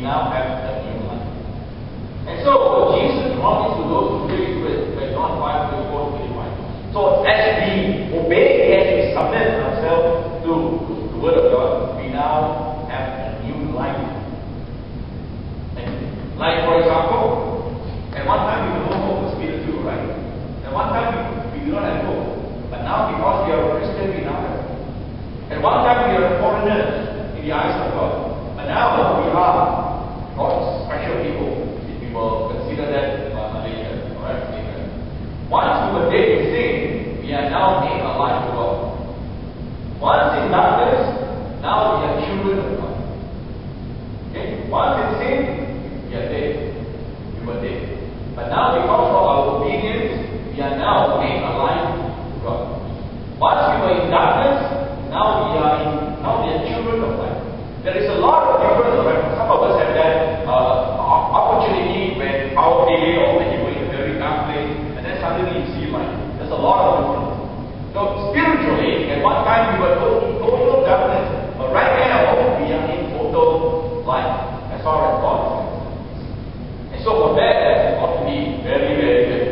we now have a new life. And so Jesus promised to those who believe with John 5, 24 25. So as we obey, as we submit ourselves to, the word of God, we now have a new life. And like for example, at one time we don't know hope spiritual, right? At one time we, we do not have hope. But now because we are a Christian, we now have hope. At one time we are foreigners in the eyes of God. But now we are God's special people, if we will consider that uh, Malaysia, alright? Malaysia. Once we were dead in sin, we are now made alive to God. Once in darkness, now we are children of God. Okay? Once in sin, we are dead. We were dead. But now because of our obedience, we are now made alive to God. Once we were in darkness, now we are in, now we are children of light. There is a lot of difference. Right? Some of us have that uh, opportunity when power delay or when you were in a very dark place, and then suddenly you see light. There's a lot of difference. So spiritually, at one time you were total, total darkness, but right now we are in total light as far as God is concerned. And so for that, that ought to be very, very good.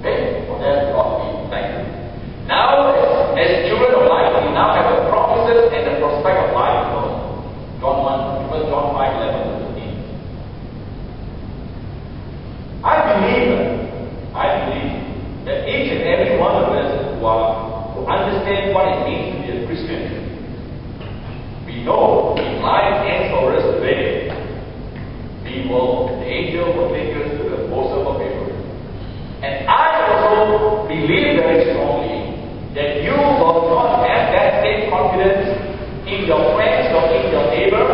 Okay? For that, we ought to be thankful. Now, as, as children of light, we now have the promises and the prospect of life. John 1, 1 John 5, 11 to 15. I believe, I believe that each and every one of us who are who understand what it means to be a Christian, we know if life ends for us today, we will, the angel will take us to the bosom of Abraham. And I also believe very strongly that you will not have that same confidence in your friends or in your neighbor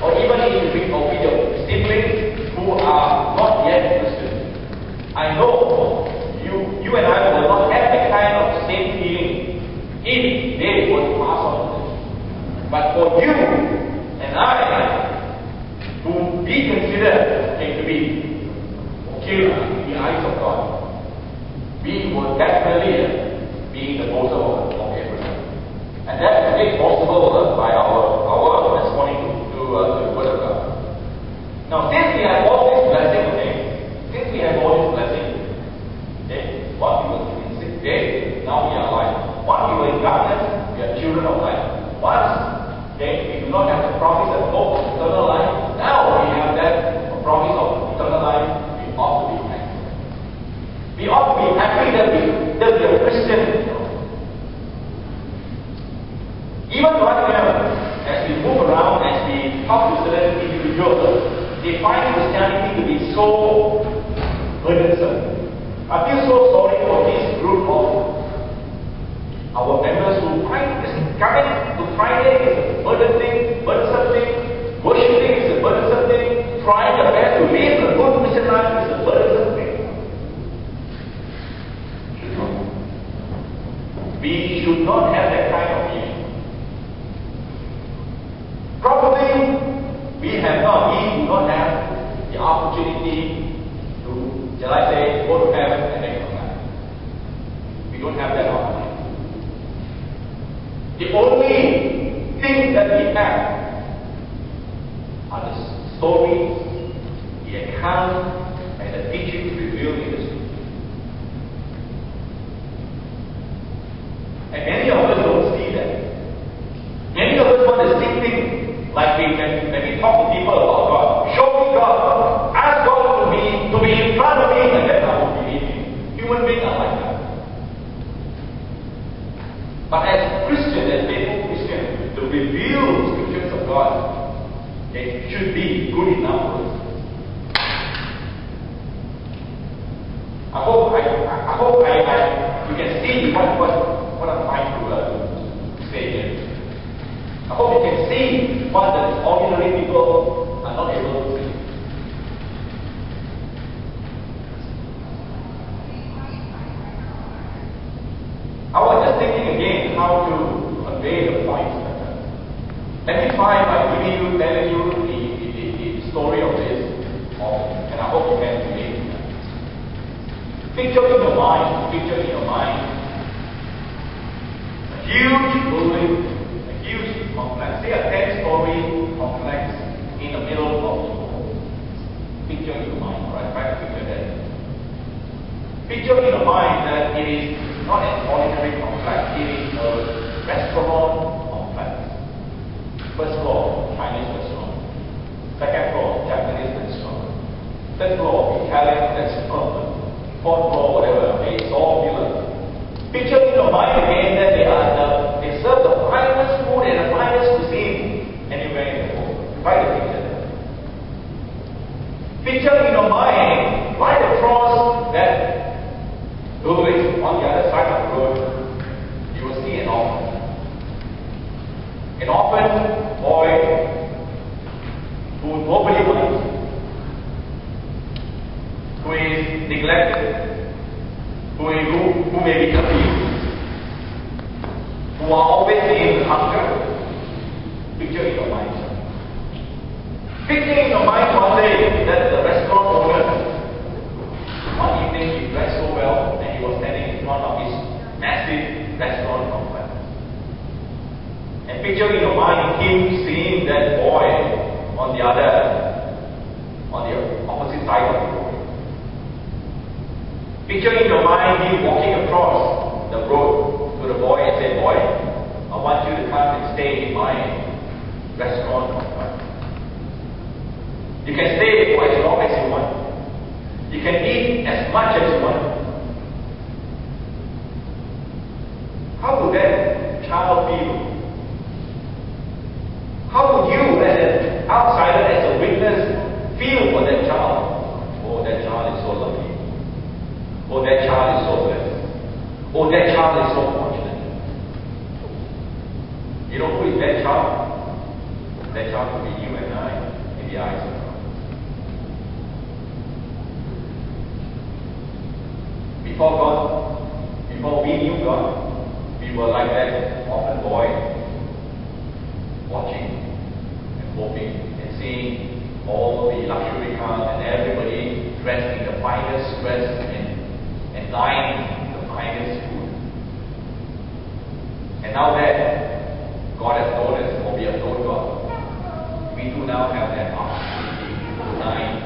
or even in with, or with your siblings who are not yet Christians. I know you, you and I will not have that kind of same feeling if they would pass on to this. But for you and I, who we consider to be okay in the eyes of God, we will definitely be the bosom of, of Abraham. And that's made possible by our, our responding to, to, uh, to the word of God. Now, since we have all this blessing, okay, since we have all this blessing, okay, what we were in sick day, now we are alive. What we were in darkness, we are children of light. Once, okay, we do not have the promise and hope of eternal life, now we have that promise of eternal life, we ought to be thankful. We ought to be happy that we, that we are Christian. Even right now, as we move around, as we talk to certain individuals, they find Christianity to be so burdensome. I feel so sorry for this group of our members who find this coming to Friday is a burden thing, burdensome thing, worshiping is a burdensome thing, trying their best to live a good Christian life is a burdensome thing. We should not have that kind of feeling. Probably we have not, we do not have the opportunity to, shall I say, go to heaven and then come back. We don't have that opportunity. The only thing that we have are the stories, the accounts, way of life. Let me try by giving you, telling you the, the, the, story of this, and I hope you can believe relate. Picture in your mind, picture in your mind, a huge building, a huge complex, say a 10-story complex in the middle of the. Picture in your mind, right? Try to picture that. Picture in your mind that it is not an ordinary complex, it is a restaurant oh, complex. First floor, Chinese restaurant. Second floor, Japanese restaurant. Third floor, Italian restaurant. Fourth floor, is neglected, who, is who, who may be abused, who are always in hunger, picture in your mind. Picture in your mind one day that the restaurant owner, one evening he dressed so well and he was standing in front of his massive restaurant complex. And picture in your mind him seeing that boy on the other, on the opposite side of the Picture in your mind him walking across the road to the ball to you and I in the eyes of God. Before God, before we knew God, we were like that orphan boy, watching and hoping and seeing all the luxury cars and everybody dressed in the finest dress and, and dining the finest food. And now that God has told us we do now have that option nine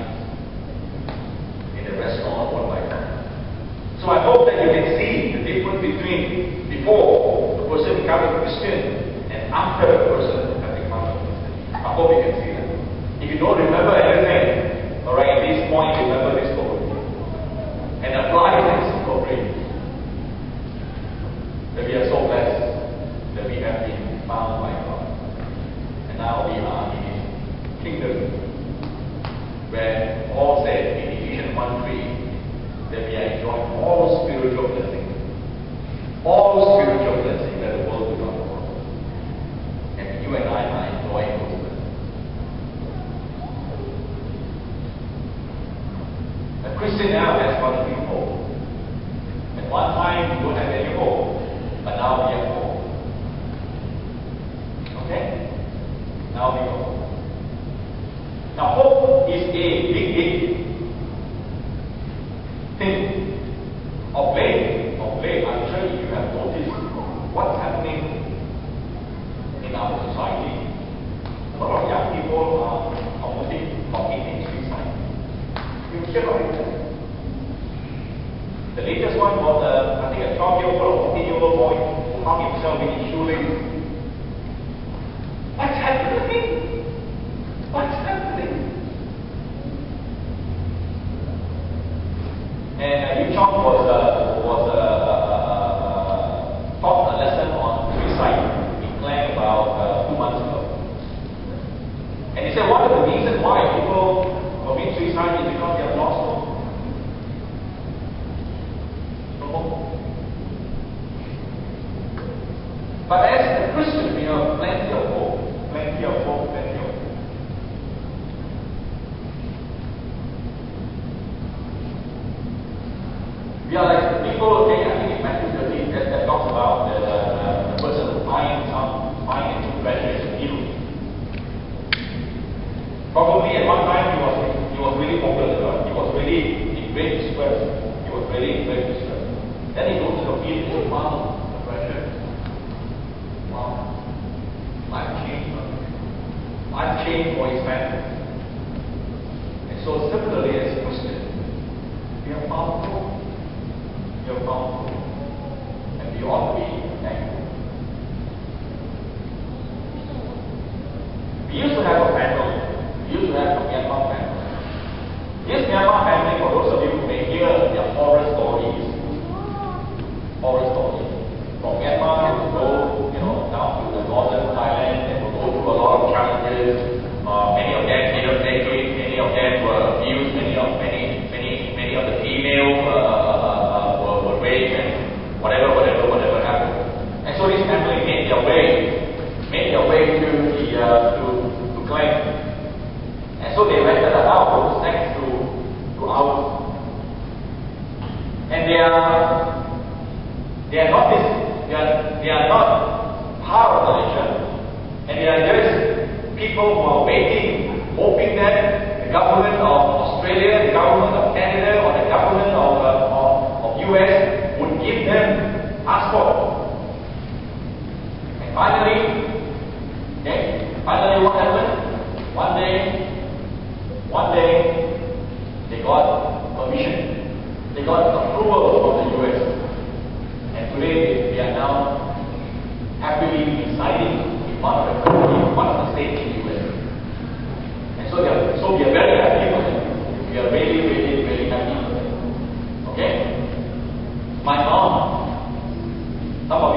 and the rest all one by one. So I hope that you can see the difference between before the person becoming Christian and after The latest one was, uh, I think, a 12-year-old, 14-year-old boy, found himself in his shooting always back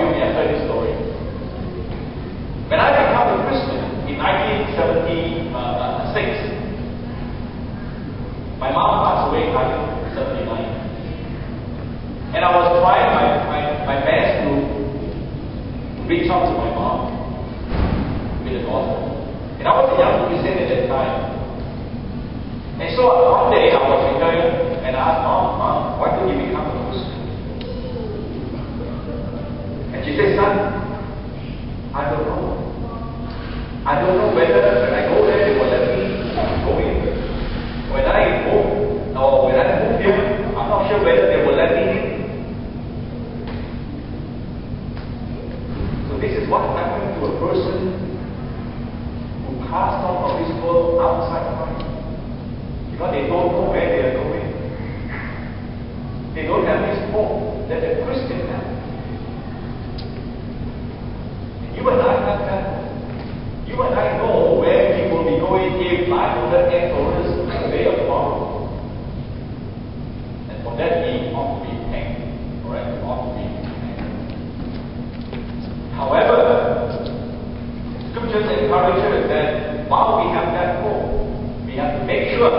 give me a story. When I became a Christian in 1976, uh, uh, my mom passed away in 1979. And I was trying my, my, my best to reach out to my mom with the gospel. And I was a young Christian at that time. And so one day I was with and I asked mom, mom, why do you become Did you say something? I don't know. I don't know whether That while we have that goal, we have to make sure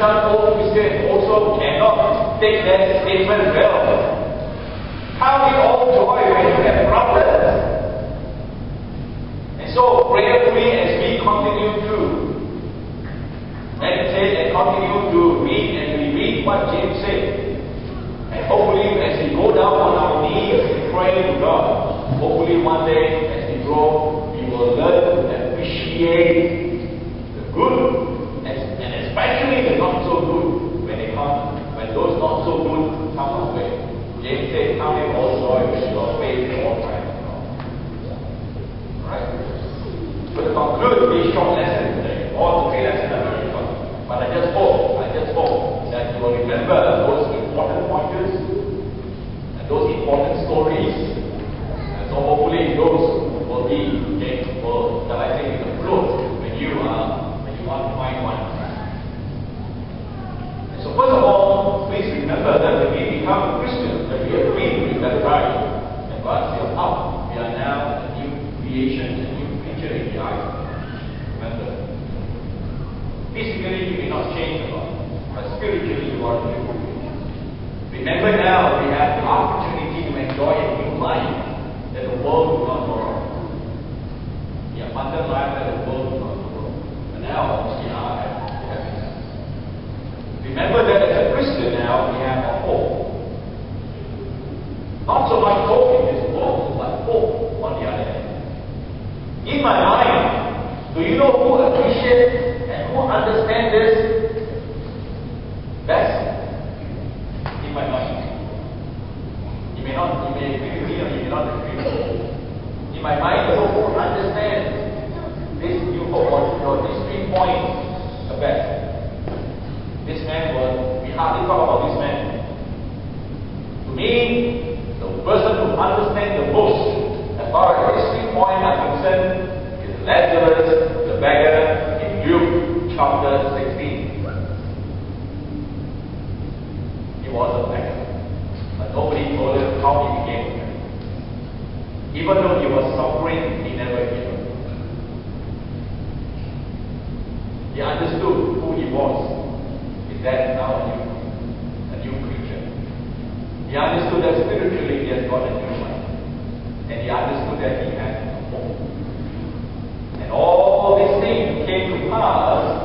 become all Christians also cannot take that statement well. How we all joy when we have problems. And so prayerfully as we continue to meditate and continue to read and reread what James said. And hopefully as we go down on our knees and pray to God, hopefully one day as we grow, we will learn to appreciate the good and especially the 他们有 we have. change the law, but spiritually you are new. Remember now we have the opportunity to enjoy a new life that the world will not how he became. Even though he was suffering, he never gave up. He understood who he was. Is that now a new, a new creature? He understood that spiritually he has got a new life. And he understood that he had hope. And all these things came to pass